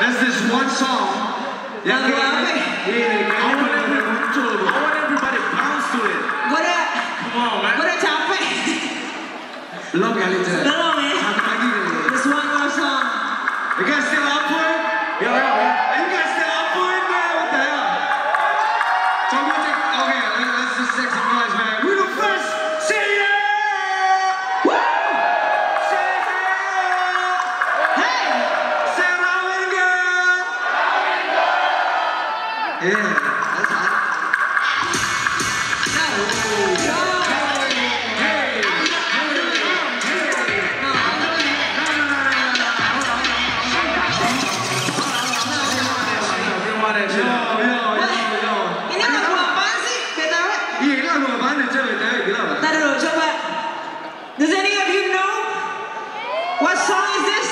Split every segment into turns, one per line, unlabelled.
There's this one song.
Lagu apa?
Yeah, I want everybody, I want everybody bounce to it.
Gue udah,
Come on, man.
gue udah capek.
Belum kali itu.
Does any of you know what song is this?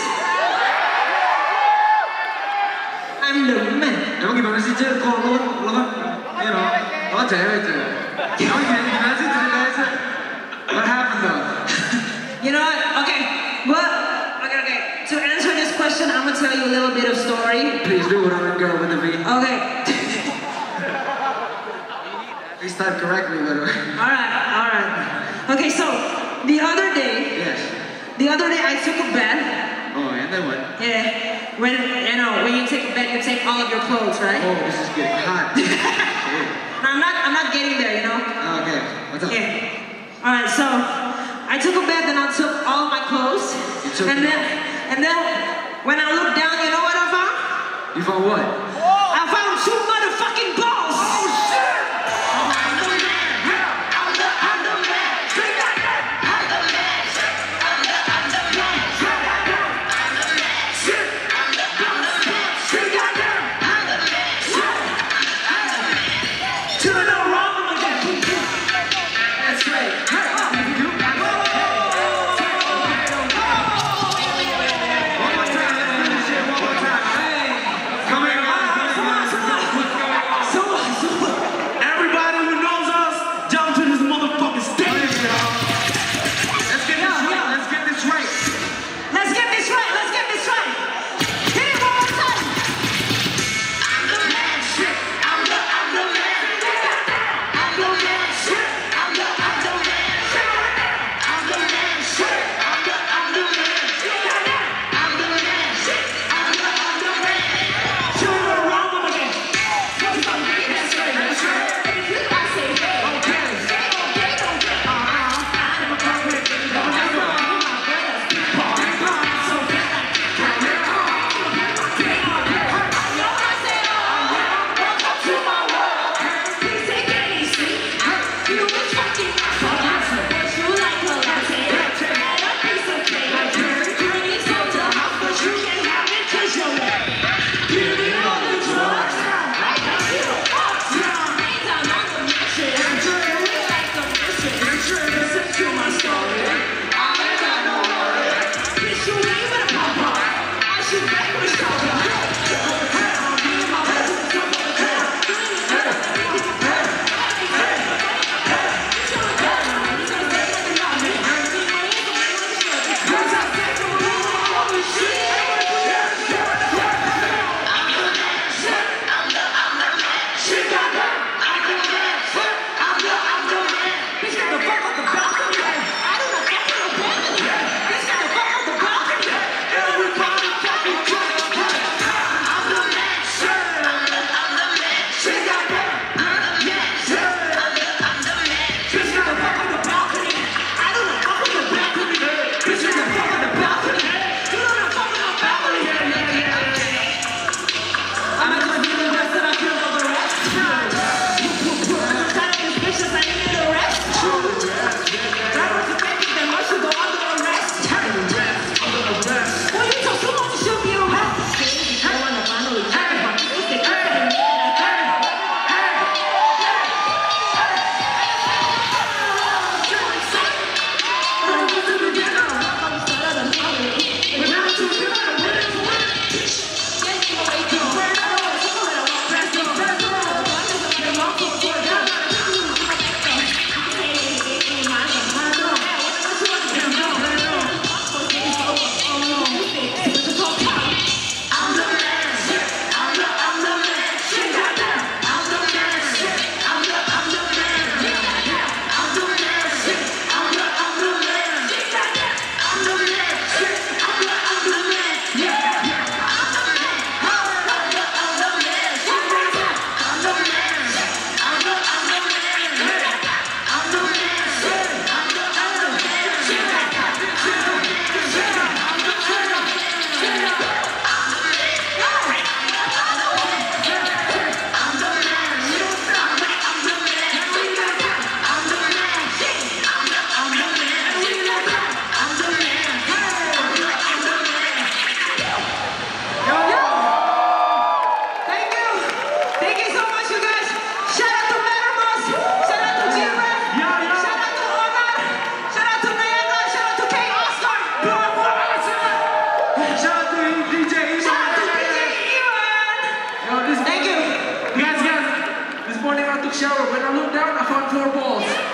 I'm the man.
Emang gimana sih, Cek? Kok lo, lo kan, you know, lo kan cewek, Cek. Emang gimana, gimana sih ceritanya, Cek? What happened, though?
You know what? Okay, what? Okay, okay. To answer this question, I'm gonna tell you a little bit of story.
Please do Ramen Girl with the V.
Okay.
Please start correctly, by the way.
all right, all right. Okay, so the other day,
Yes.
the other day I took a bath.
Oh, and then what?
Yeah. When you know when you take a bath, you take all of your clothes, right?
Oh, this is getting hot. Shit.
No, I'm not. I'm not getting there. You know.
Oh, okay, what's up?
Yeah. All right. So I took a bath and I took all my clothes, and then and then when I looked down, you know what I found?
You found what?
I found two
down, I found four balls.